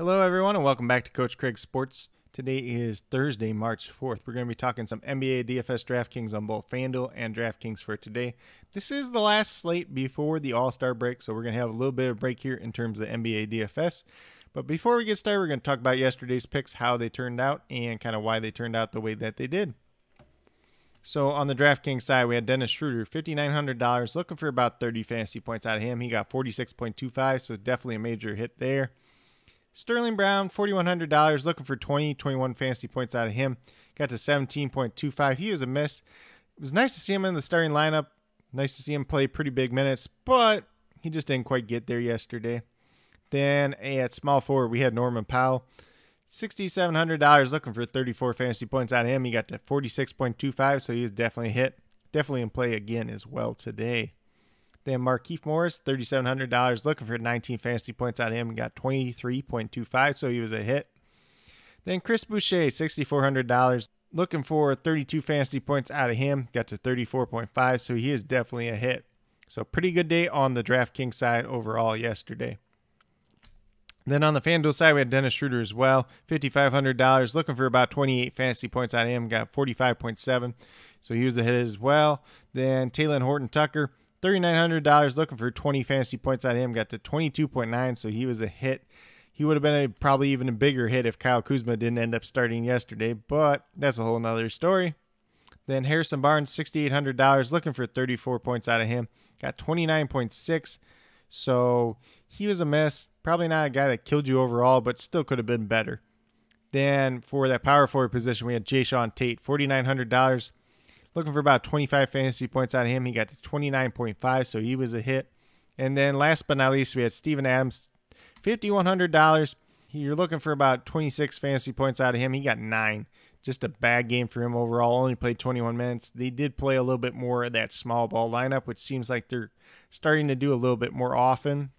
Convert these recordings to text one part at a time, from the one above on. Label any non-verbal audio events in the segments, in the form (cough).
Hello, everyone, and welcome back to Coach Craig Sports. Today is Thursday, March 4th. We're going to be talking some NBA DFS DraftKings on both FanDuel and DraftKings for today. This is the last slate before the All Star break, so we're going to have a little bit of a break here in terms of NBA DFS. But before we get started, we're going to talk about yesterday's picks, how they turned out, and kind of why they turned out the way that they did. So on the DraftKings side, we had Dennis Schroeder, $5,900, looking for about 30 fantasy points out of him. He got 46.25, so definitely a major hit there. Sterling Brown, $4,100, looking for 20, 21 fantasy points out of him. Got to 17.25. He was a miss. It was nice to see him in the starting lineup. Nice to see him play pretty big minutes, but he just didn't quite get there yesterday. Then eh, at small forward, we had Norman Powell. $6,700 looking for 34 fantasy points out of him. He got to 46.25, so he was definitely hit. Definitely in play again as well today. Then Markieff Morris, $3,700, looking for 19 fantasy points out of him. He got 23.25, so he was a hit. Then Chris Boucher, $6,400, looking for 32 fantasy points out of him. Got to 34.5, so he is definitely a hit. So pretty good day on the DraftKings side overall yesterday. Then on the FanDuel side, we had Dennis Schroeder as well, $5,500, looking for about 28 fantasy points out of him. Got 45.7, so he was a hit as well. Then Talen Horton Tucker, $3,900 looking for 20 fantasy points out of him. Got to 22.9, so he was a hit. He would have been a, probably even a bigger hit if Kyle Kuzma didn't end up starting yesterday, but that's a whole nother story. Then Harrison Barnes, $6,800 looking for 34 points out of him. Got 29.6, so he was a mess. Probably not a guy that killed you overall, but still could have been better. Then for that power forward position, we had Jae'Sean Tate, $4,900 looking for about 25 fantasy points out of him. He got to 29.5, so he was a hit. And then last but not least, we had Steven Adams, $5,100. You're looking for about 26 fantasy points out of him. He got nine. Just a bad game for him overall. Only played 21 minutes. They did play a little bit more of that small ball lineup, which seems like they're starting to do a little bit more often.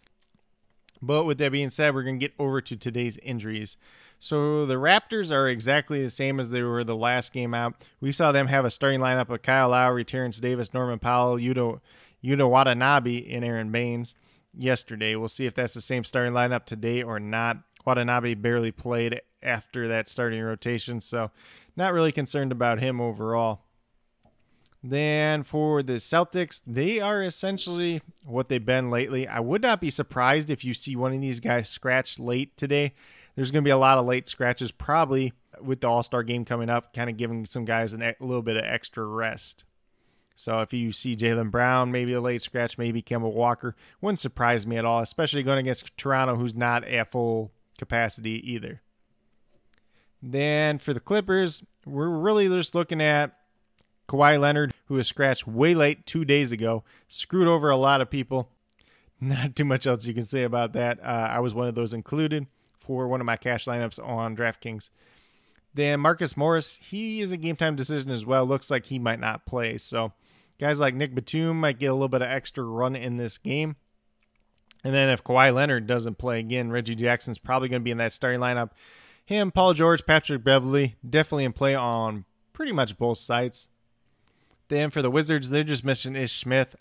But with that being said, we're going to get over to today's injuries. So the Raptors are exactly the same as they were the last game out. We saw them have a starting lineup of Kyle Lowry, Terence Davis, Norman Powell, Yuta, Yuta Watanabe, and Aron Baynes yesterday. We'll see if that's the same starting lineup today or not. Watanabe barely played after that starting rotation, so not really concerned about him overall. Then for the Celtics, they are essentially what they've been lately. I would not be surprised if you see one of these guys scratched late today there's going to be a lot of late scratches, probably with the All Star game coming up, kind of giving some guys a little bit of extra rest. So if you see Jaylen Brown, maybe a late scratch, maybe Kemba Walker, wouldn't surprise me at all, especially going against Toronto, who's not at full capacity either. Then for the Clippers, we're really just looking at Kawhi Leonard, who was scratched way late two days ago, screwed over a lot of people. (laughs) Not too much else you can say about that. Uh, I was one of those included for one of my cash lineups on DraftKings. Then Marcus Morris, he is a game time decision as well. Looks like he might not play. So guys like Nick Batum might get a little bit of extra run in this game. And then if Kawhi Leonard doesn't play again, Reggie Jackson's probably going to be in that starting lineup. Him, Paul George, Patrick Beverley, definitely in play on pretty much both sides. Then for the Wizards, they're just missing Ish Smith.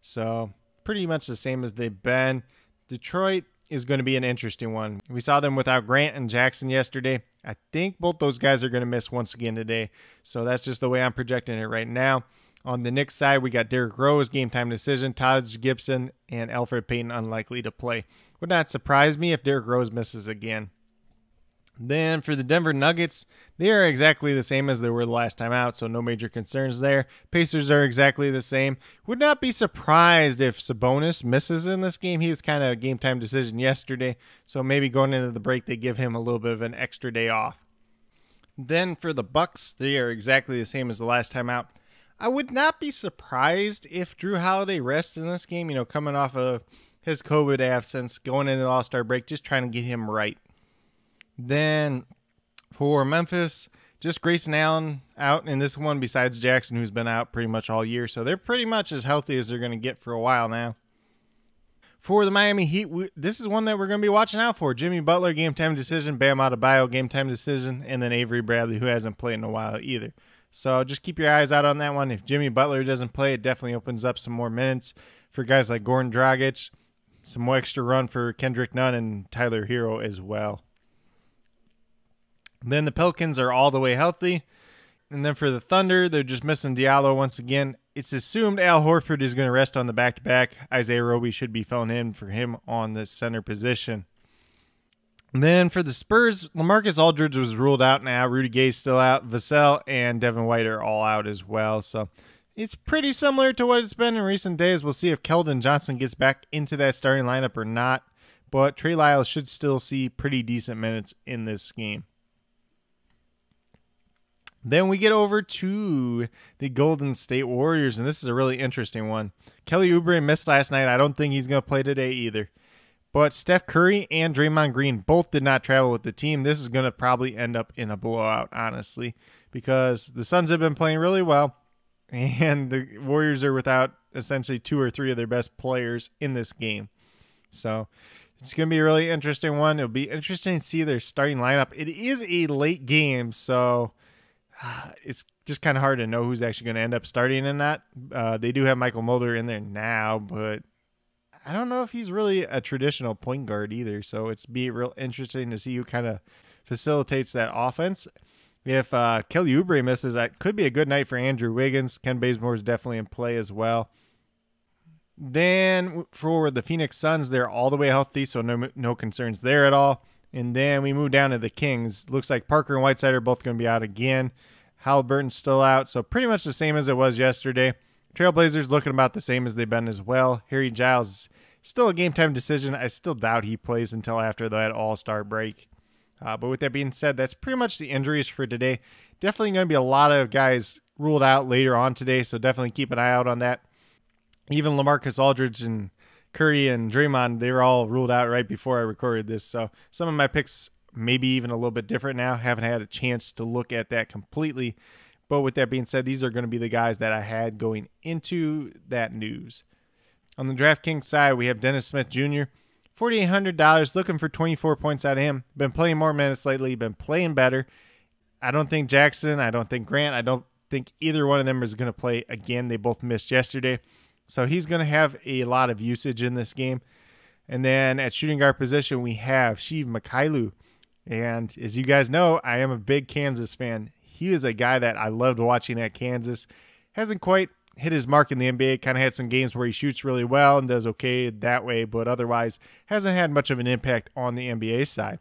So pretty much the same as they've been. Detroit, is going to be an interesting one. We saw them without Grant and Jackson yesterday. I think both those guys are going to miss once again today. So that's just the way I'm projecting it right now. On the Knicks side, we got Derrick Rose, game time decision, Taj Gibson, and Elfrid Payton unlikely to play. Would not surprise me if Derrick Rose misses again. Then for the Denver Nuggets, they are exactly the same as they were the last time out, so no major concerns there. Pacers are exactly the same. Would not be surprised if Sabonis misses in this game. He was kind of a game time decision yesterday, so maybe going into the break they give him a little bit of an extra day off. Then for the Bucks, they are exactly the same as the last time out. I would not be surprised if Jrue Holiday rests in this game, you know, coming off of his COVID absence, going into the All Star break, just trying to get him right. Then for Memphis, just Grayson Allen out in this one, besides Jackson, who's been out pretty much all year. So they're pretty much as healthy as they're going to get for a while now. For the Miami Heat, we, this is one that we're going to be watching out for. Jimmy Butler, game time decision. Bam Adebayo, game time decision. And then Avery Bradley, who hasn't played in a while either. So just keep your eyes out on that one. If Jimmy Butler doesn't play, it definitely opens up some more minutes for guys like Goran Dragic, some more extra run for Kendrick Nunn and Tyler Herro as well. Then the Pelicans are all the way healthy. And then for the Thunder, they're just missing Diallo once again. It's assumed Al Horford is going to rest on the back to back. Isaiah Roby should be filling in for him on the center position. And then for the Spurs, Lamarcus Aldridge was ruled out now. Rudy Gay's still out. Vassell and Devin White are all out as well. So it's pretty similar to what it's been in recent days. We'll see if Keldon Johnson gets back into that starting lineup or not. But Trey Lyles should still see pretty decent minutes in this game. Then we get over to the Golden State Warriors, and this is a really interesting one. Kelly Oubre missed last night. I don't think he's going to play today either. But Steph Curry and Draymond Green both did not travel with the team. This is going to probably end up in a blowout, honestly, because the Suns have been playing really well, and the Warriors are without essentially two or three of their best players in this game. So it's going to be a really interesting one. It'll be interesting to see their starting lineup. It is a late game, so (sighs) it's just kind of hard to know who's actually going to end up starting in that. Uh, they do have Mychal Mulder in there now, but I don't know if he's really a traditional point guard either. So it's be real interesting to see who kind of facilitates that offense. If uh, Kelly Oubre misses, that could be a good night for Andrew Wiggins. Kent Bazemore is definitely in play as well. Then for the Phoenix Suns, they're all the way healthy, so no no concerns there at all. And then we move down to the Kings. Looks like Parker and Whiteside are both going to be out again. Halliburton's still out, so pretty much the same as it was yesterday. Trailblazers looking about the same as they've been as well. Harry Giles still a game time decision. I still doubt he plays until after that All Star break. Uh, but with that being said, that's pretty much the injuries for today. Definitely going to be a lot of guys ruled out later on today, so definitely keep an eye out on that. Even Lamarcus Aldridge and Curry and Draymond, they were all ruled out right before I recorded this. So some of my picks maybe even a little bit different now. Haven't had a chance to look at that completely. But with that being said, these are going to be the guys that I had going into that news. On the DraftKings side, we have Dennis Smith Jr. $4,800 looking for 24 points out of him. Been playing more minutes lately, been playing better. I don't think Jackson, I don't think Grant, I don't think either one of them is going to play again. They both missed yesterday. So he's going to have a lot of usage in this game. And then at shooting guard position, we have Svi Mykhailiuk. And as you guys know, I am a big Kansas fan. He is a guy that I loved watching at Kansas. Hasn't quite hit his mark in the NBA. Kind of had some games where he shoots really well and does okay that way, but otherwise hasn't had much of an impact on the NBA side.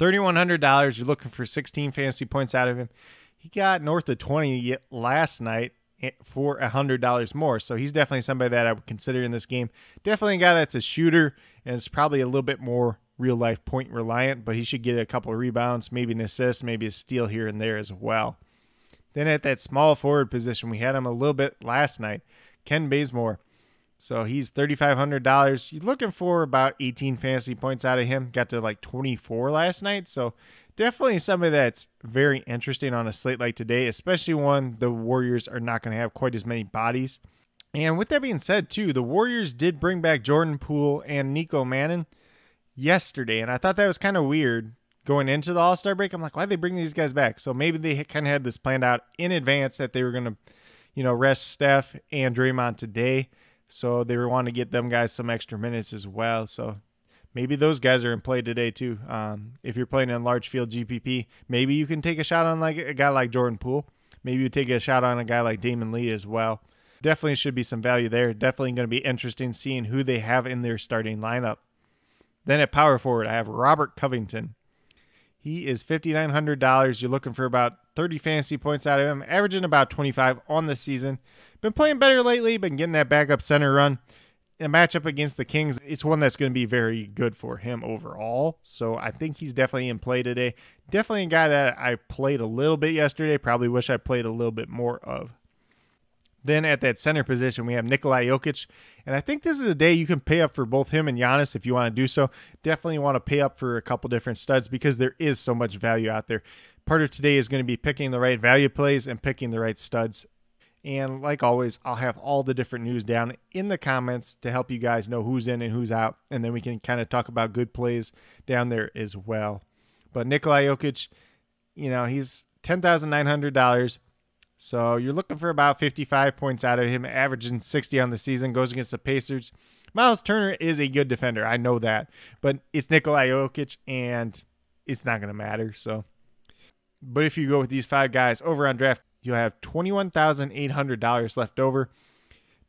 $3,100. You're looking for 16 fantasy points out of him. He got north of 20 last night Eh, for a $100 more. So he's definitely somebody that I would consider in this game. Definitely a guy that's a shooter and it's probably a little bit more real life point reliant, but he should get a couple of rebounds, maybe an assist, maybe a steal here and there as well. Then at that small forward position, we had him a little bit last night, Kent Bazemore. So he's $3,500. You're looking for about 18 fantasy points out of him. Got to like 24 last night. So definitely somebody that's very interesting on a slate like today, especially one the Warriors are not going to have quite as many bodies. And with that being said, too, the Warriors did bring back Jordan Poole and Nico Mannion yesterday, and I thought that was kind of weird going into the All Star break. I'm like, why they bring these guys back? So maybe they kind of had this planned out in advance that they were going to, you know, rest Steph and Draymond today. So they were wanting to get them guys some extra minutes as well. So maybe those guys are in play today too. Um, if you're playing in large field GPP, maybe you can take a shot on like a guy like Jordan Poole. Maybe you take a shot on a guy like Damion Lee as well. Definitely should be some value there. Definitely going to be interesting seeing who they have in their starting lineup. Then at power forward, I have Robert Covington. He is $5,900. You're looking for about 30 fantasy points out of him, averaging about 25 on the season. Been playing better lately, been getting that backup center run. A matchup against the Kings, it's one that's going to be very good for him overall. So I think he's definitely in play today. Definitely a guy that I played a little bit yesterday. Probably wish I played a little bit more of. Then at that center position, we have Nikolai Jokic. And I think this is a day you can pay up for both him and Giannis if you want to do so. Definitely want to pay up for a couple different studs because there is so much value out there. Part of today is going to be picking the right value plays and picking the right studs. And like always, I'll have all the different news down in the comments to help you guys know who's in and who's out. And then we can kind of talk about good plays down there as well. But Nikolai Jokic, you know, he's $10,900 so you're looking for about 55 points out of him, averaging 60 on the season, goes against the Pacers. Miles Turner is a good defender. I know that. But it's Nikolai Jokic, and it's not going to matter. So, but if you go with these five guys over on draft, you'll have $21,800 left over,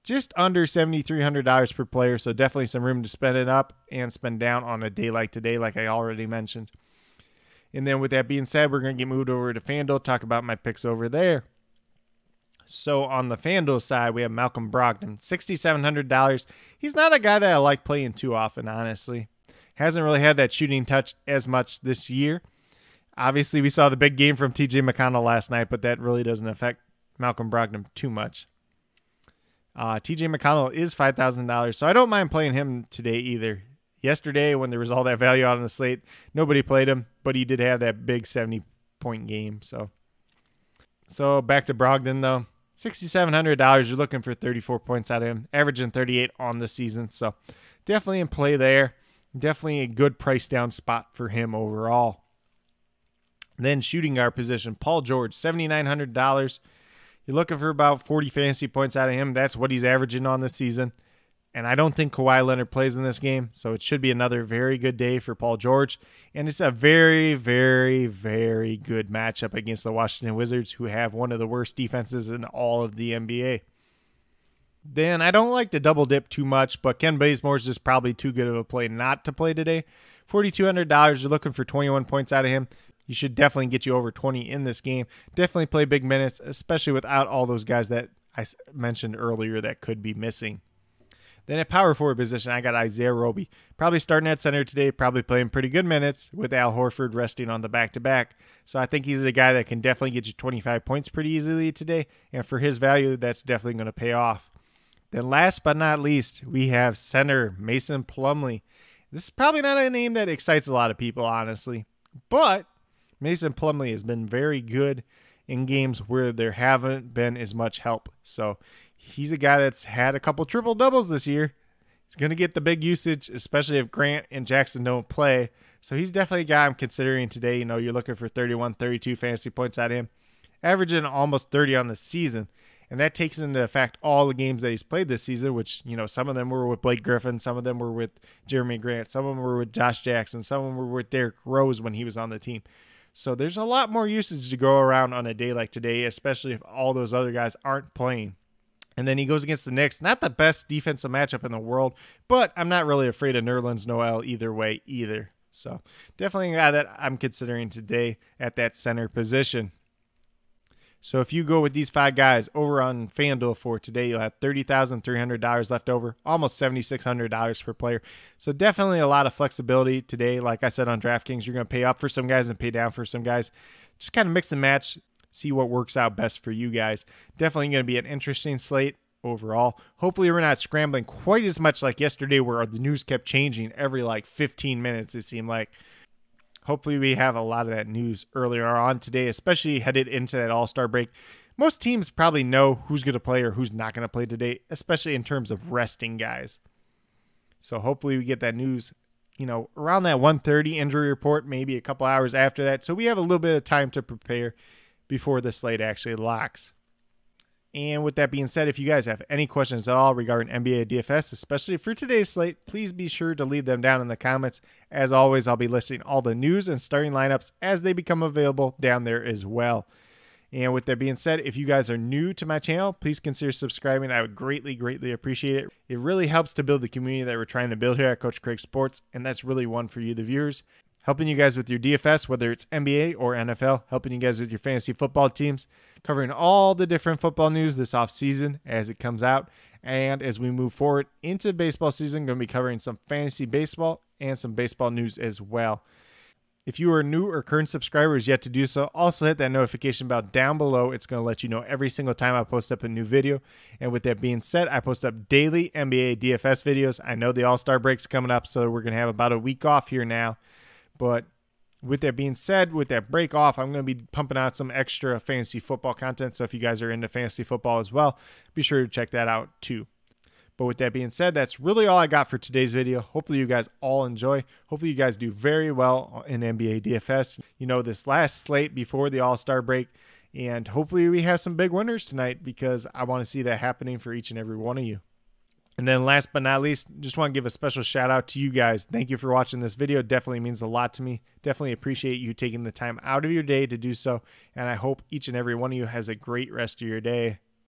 just under $7,300 per player. So, definitely some room to spend it up and spend down on a day like today, like I already mentioned. And then, with that being said, we're going to get moved over to FanDuel, talk about my picks over there. So on the FanDuel side, we have Malcolm Brogdon, $6,700. He's not a guy that I like playing too often, honestly. Hasn't really had that shooting touch as much this year. Obviously, we saw the big game from TJ McConnell last night, but that really doesn't affect Malcolm Brogdon too much. Uh, TJ McConnell is $5,000, so I don't mind playing him today either. Yesterday, when there was all that value out on the slate, nobody played him, but he did have that big 70 point game. So, so back to Brogdon, though. $6,700. You're looking for 34 points out of him, averaging 38 on the season. So definitely in play there. Definitely a good price down spot for him overall. Then shooting guard position, Paul George, $7,900. You're looking for about 40 fantasy points out of him. That's what he's averaging on this season. And I don't think Kawhi Leonard plays in this game, so it should be another very good day for Paul George. And it's a very, very, very good matchup against the Washington Wizards, who have one of the worst defenses in all of the NBA. Then I don't like to double dip too much, but Kent Bazemore is just probably too good of a play not to play today. $4,200, you're looking for 21 points out of him. You should definitely get you over 20 in this game. Definitely play big minutes, especially without all those guys that I mentioned earlier that could be missing. Then at power forward position, I got Isaiah Roby. Probably starting at center today, probably playing pretty good minutes with Al Horford resting on the back to back. So I think he's a guy that can definitely get you 25 points pretty easily today. And for his value, that's definitely going to pay off. Then last but not least, we have center Mason Plumlee. This is probably not a name that excites a lot of people, honestly. But Mason Plumlee has been very good in games where there haven't been as much help. So he's a guy that's had a couple triple doubles this year. He's going to get the big usage, especially if Grant and Jackson don't play. So he's definitely a guy I'm considering today. You know, you're looking for 31, 32 fantasy points at him, averaging almost 30 on the season. And that takes into effect all the games that he's played this season, which, you know, some of them were with Blake Griffin, some of them were with Jerami Grant, some of them were with Josh Jackson, some of them were with Derrick Rose when he was on the team. So there's a lot more usage to go around on a day like today, especially if all those other guys aren't playing. And then he goes against the Knicks. Not the best defensive matchup in the world, but I'm not really afraid of Nerlens Noel either way either. So definitely a guy that I'm considering today at that center position. So if you go with these five guys over on FanDuel for today, you'll have $30,300 left over, almost $7,600 per player. So definitely a lot of flexibility today. Like I said on DraftKings, you're going to pay up for some guys and pay down for some guys. Just kind of mix and match see what works out best for you guys. Definitely going to be an interesting slate overall. Hopefully, we're not scrambling quite as much like yesterday, where the news kept changing every like 15 minutes, it seemed like. Hopefully, we have a lot of that news earlier on today, especially headed into that All Star break. Most teams probably know who's going to play or who's not going to play today, especially in terms of resting guys. So hopefully we get that news, you know, around that 1:30 injury report, maybe a couple hours after that, so we have a little bit of time to prepare before the slate actually locks. And with that being said, if you guys have any questions at all regarding NBA DFS, especially for today's slate, please be sure to leave them down in the comments. As always, I'll be listing all the news and starting lineups as they become available down there as well. And with that being said, if you guys are new to my channel, please consider subscribing. I would greatly, greatly appreciate it. It really helps to build the community that we're trying to build here at Coach Craig Sports, and that's really one for you, the viewers helping you guys with your DFS, whether it's NBA or NFL, helping you guys with your fantasy football teams, covering all the different football news this off season as it comes out. And as we move forward into baseball season, going to be covering some fantasy baseball and some baseball news as well. If you are new or current subscribers yet to do so, also hit that notification bell down below. It's going to let you know every single time I post up a new video. And with that being said, I post up daily NBA DFS videos. I know the All Star break's coming up, so we're going to have about a week off here now. But with that being said, with that break off, I'm going to be pumping out some extra fantasy football content. So if you guys are into fantasy football as well, be sure to check that out too. But with that being said, that's really all I got for today's video. Hopefully, you guys all enjoy. Hopefully, you guys do very well in NBA DFS. You know, this last slate before the All Star break. And hopefully, we have some big winners tonight because I want to see that happening for each and every one of you. And then last but not least, just want to give a special shout out to you guys. Thank you for watching this video. Definitely means a lot to me. Definitely appreciate you taking the time out of your day to do so. And I hope each and every one of you has a great rest of your day.